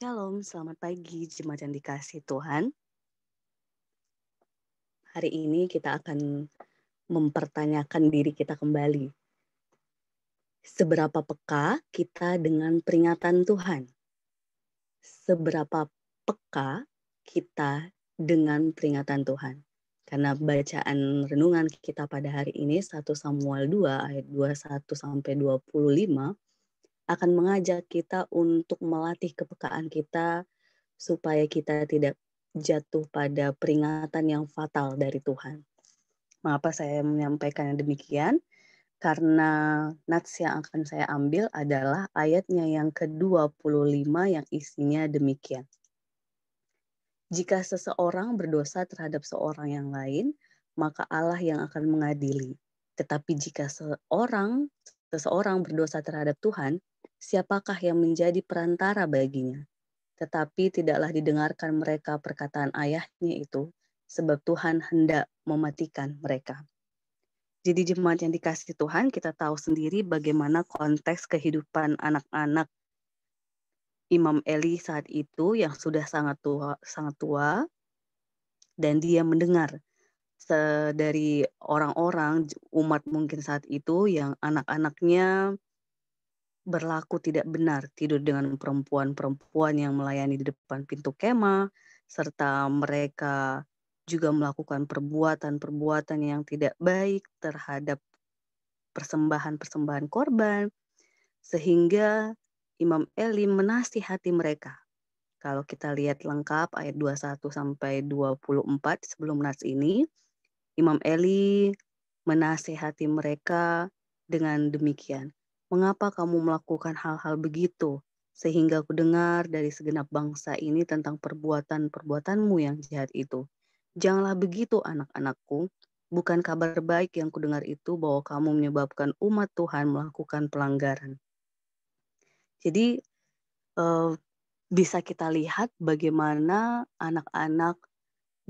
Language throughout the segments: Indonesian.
Shalom, selamat pagi jemaat yang dikasih Tuhan. Hari ini kita akan mempertanyakan diri kita kembali. Seberapa peka kita dengan peringatan Tuhan? Seberapa peka kita dengan peringatan Tuhan? Karena bacaan renungan kita pada hari ini 1 Samuel 2 ayat 21 sampai 25 akan mengajak kita untuk melatih kepekaan kita supaya kita tidak jatuh pada peringatan yang fatal dari Tuhan. Mengapa saya menyampaikan yang demikian? Karena nats yang akan saya ambil adalah ayatnya yang ke-25 yang isinya demikian. Jika seseorang berdosa terhadap seorang yang lain, maka Allah yang akan mengadili. Tetapi jika seorang seseorang berdosa terhadap Tuhan, siapakah yang menjadi perantara baginya? Tetapi tidaklah didengarkan mereka perkataan ayahnya itu, sebab Tuhan hendak mematikan mereka. Jadi jemaat yang dikasih Tuhan, kita tahu sendiri bagaimana konteks kehidupan anak-anak Imam Eli saat itu yang sudah sangat tua, sangat tua dan dia mendengar dari orang-orang umat mungkin saat itu yang anak-anaknya berlaku tidak benar, tidur dengan perempuan-perempuan yang melayani di depan pintu kemah, serta mereka juga melakukan perbuatan-perbuatan yang tidak baik terhadap persembahan-persembahan korban, sehingga Imam Eli menasihati mereka. Kalau kita lihat lengkap ayat 21 sampai 24 sebelum nas ini, Imam Eli menasihati mereka dengan demikian mengapa kamu melakukan hal-hal begitu? Sehingga aku dengar dari segenap bangsa ini tentang perbuatan-perbuatanmu yang jahat itu. Janganlah begitu anak-anakku, bukan kabar baik yang kudengar itu bahwa kamu menyebabkan umat Tuhan melakukan pelanggaran. Jadi uh, bisa kita lihat bagaimana anak-anak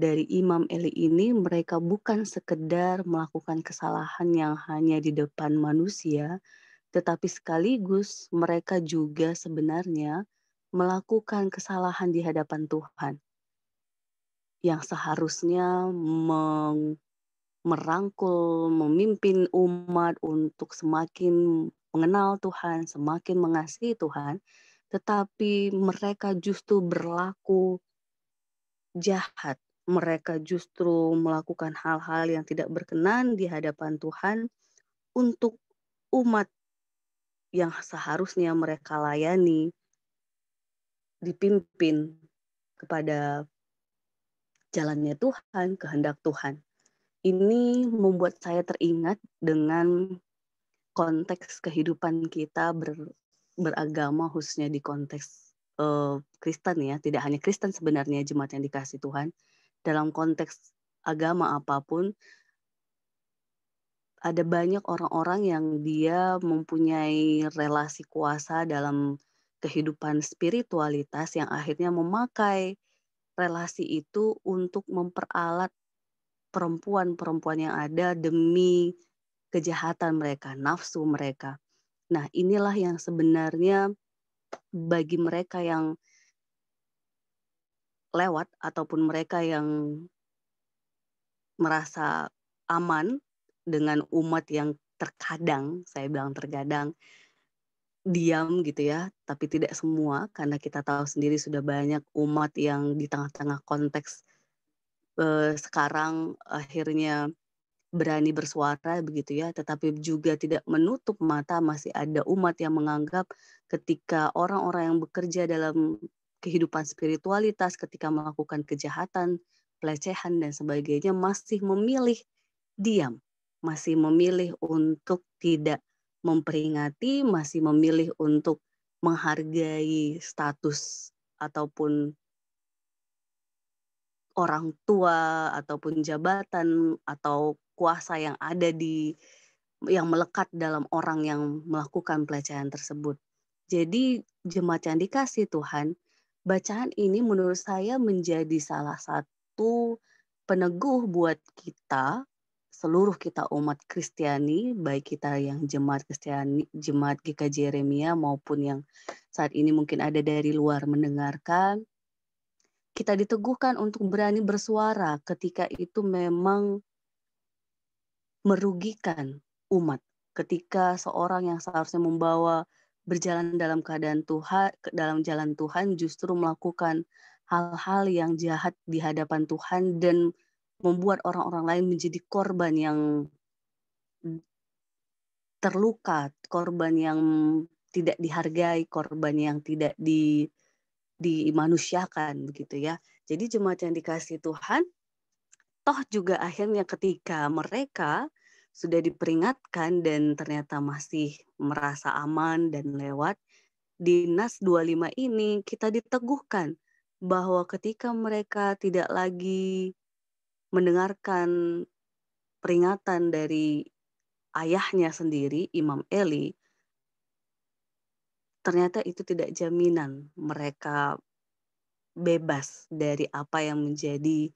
dari Imam Eli ini mereka bukan sekedar melakukan kesalahan yang hanya di depan manusia, tetapi sekaligus mereka juga sebenarnya melakukan kesalahan di hadapan Tuhan yang seharusnya merangkul, memimpin umat untuk semakin mengenal Tuhan, semakin mengasihi Tuhan, tetapi mereka justru berlaku jahat. Mereka justru melakukan hal-hal yang tidak berkenan di hadapan Tuhan untuk umat yang seharusnya mereka layani dipimpin kepada jalannya Tuhan, kehendak Tuhan. Ini membuat saya teringat dengan konteks kehidupan kita ber, beragama khususnya di konteks uh, Kristen ya, tidak hanya Kristen sebenarnya jemaat yang dikasih Tuhan. Dalam konteks agama apa pun ada banyak orang-orang yang dia mempunyai relasi kuasa dalam kehidupan spiritualitas yang akhirnya memakai relasi itu untuk memperalat perempuan-perempuan yang ada demi kejahatan mereka, nafsu mereka. Nah, inilah yang sebenarnya bagi mereka yang lewat ataupun mereka yang merasa aman dengan umat yang terkadang, saya bilang terkadang diam gitu ya, tapi tidak semua karena kita tahu sendiri sudah banyak umat yang di tengah-tengah konteks eh, sekarang akhirnya berani bersuara begitu ya, tetapi juga tidak menutup mata masih ada umat yang menganggap ketika orang-orang yang bekerja dalam kehidupan spiritualitas ketika melakukan kejahatan, pelecehan dan sebagainya masih memilih diam masih memilih untuk tidak memperingati, masih memilih untuk menghargai status ataupun orang tua ataupun jabatan atau kuasa yang ada di yang melekat dalam orang yang melakukan pelecehan tersebut. Jadi jemaat yang dikasih Tuhan, bacaan ini menurut saya menjadi salah satu peneguh buat kita seluruh kita umat Kristiani, baik kita yang jemaat Kristiani, jemaat GKJ Jeremia maupun yang saat ini mungkin ada dari luar mendengarkan, kita diteguhkan untuk berani bersuara ketika itu memang merugikan umat. Ketika seorang yang seharusnya membawa berjalan dalam keadaan Tuhan, dalam jalan Tuhan justru melakukan hal-hal yang jahat di hadapan Tuhan dan membuat orang-orang lain menjadi korban yang terluka, korban yang tidak dihargai, korban yang tidak di dimanusiakan begitu ya. Jadi jemaat yang dikasih Tuhan, toh juga akhirnya ketika mereka sudah diperingatkan dan ternyata masih merasa aman dan lewat, di Nas 25 ini kita diteguhkan bahwa ketika mereka tidak lagi mendengarkan peringatan dari ayahnya sendiri, Imam Eli, ternyata itu tidak jaminan mereka bebas dari apa yang menjadi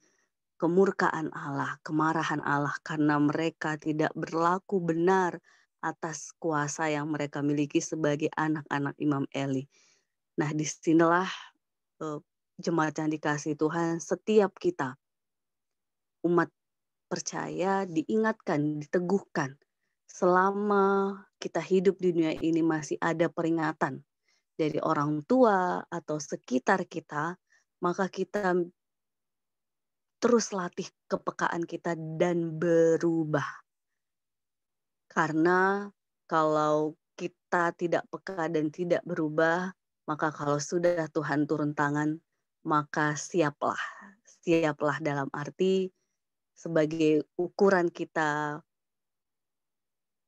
kemurkaan Allah, kemarahan Allah karena mereka tidak berlaku benar atas kuasa yang mereka miliki sebagai anak-anak Imam Eli. Nah, di sinilah uh, jemaat yang dikasih Tuhan, setiap kita umat percaya diingatkan, diteguhkan selama kita hidup di dunia ini masih ada peringatan dari orang tua atau sekitar kita, maka kita terus latih kepekaan kita dan berubah. Karena kalau kita tidak peka dan tidak berubah, maka kalau sudah Tuhan turun tangan, maka siaplah. Siaplah dalam arti sebagai ukuran kita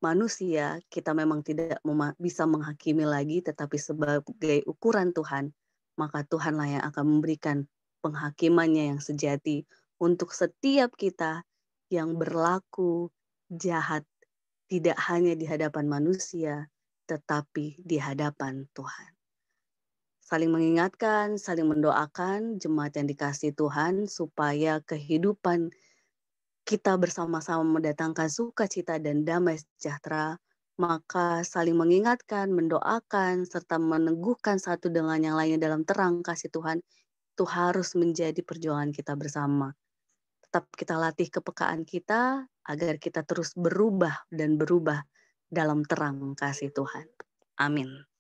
manusia, kita memang tidak bisa menghakimi lagi, tetapi sebagai ukuran Tuhan, maka Tuhanlah yang akan memberikan penghakimannya yang sejati untuk setiap kita yang berlaku jahat, tidak hanya di hadapan manusia, tetapi di hadapan Tuhan. Saling mengingatkan, saling mendoakan jemaat yang dikasih Tuhan supaya kehidupan kita bersama-sama mendatangkan sukacita dan damai sejahtera, maka saling mengingatkan, mendoakan, serta meneguhkan satu dengan yang lainnya dalam terang kasih Tuhan, itu harus menjadi perjuangan kita bersama. Tetap kita latih kepekaan kita agar kita terus berubah dan berubah dalam terang kasih Tuhan. Amin.